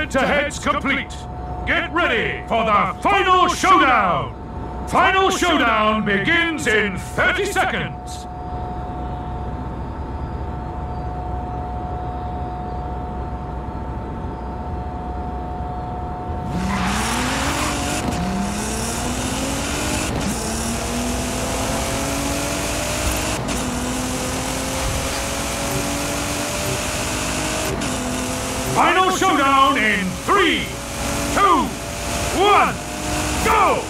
head-to-head's complete. Get ready for the final showdown! Final showdown begins in 30 seconds. Final showdown in three, two, one, go!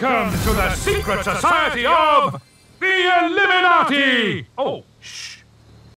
Welcome to the secret society of the Illuminati! Oh, shh.